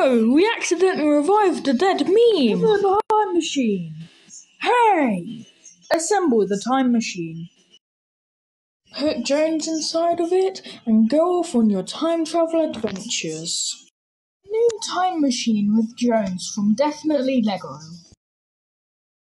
no! We accidentally revived a dead meme! The time machine. Hey! Assemble the time machine. Put Jones inside of it and go off on your time travel adventures. New time machine with Jones from Definitely Lego.